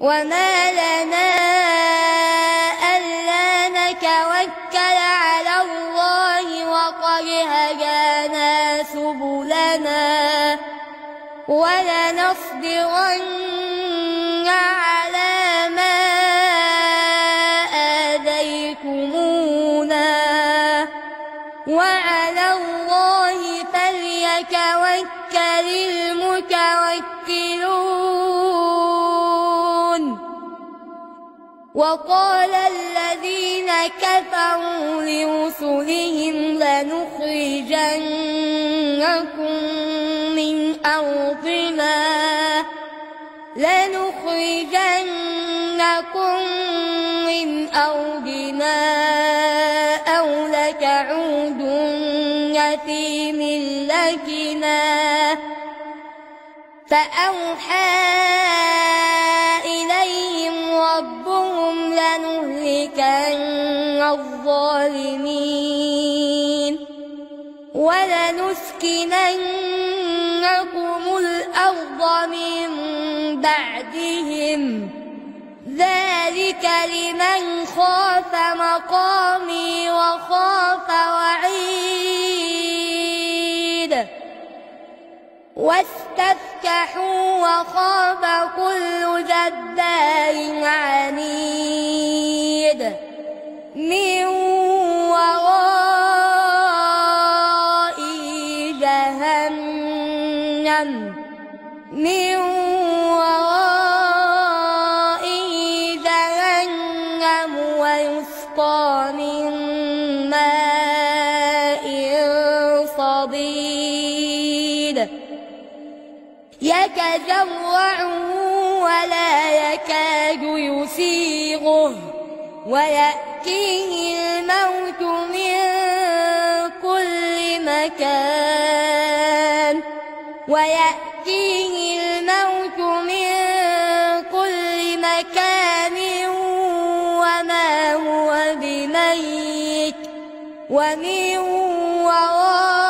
وما لنا ألا نتوكل على الله وقد هدانا سبلنا ولنصبرن على ما آذيتمونا وعلى الله فليتوكل وقال الذين كفروا لرسلهم لنخرجنكم من أرضنا لنخرجنكم من أرضنا أو لتعودن في ملتنا. فأوحى الظالمين ولنسكننكم الأرض من بعدهم. ذلك لمن خاف مقامي وخاف وعيد. واستفتحوا وخاب كل جبار من ورائه جهنم. من ورائه جهنم ويسقى من ماء صديد. يتجرعه ولا يكاد يسيغه. ويأتيه الموت من كل مكان. ويأتيه الموت من كل مكان وما هو بميت. ومن وراء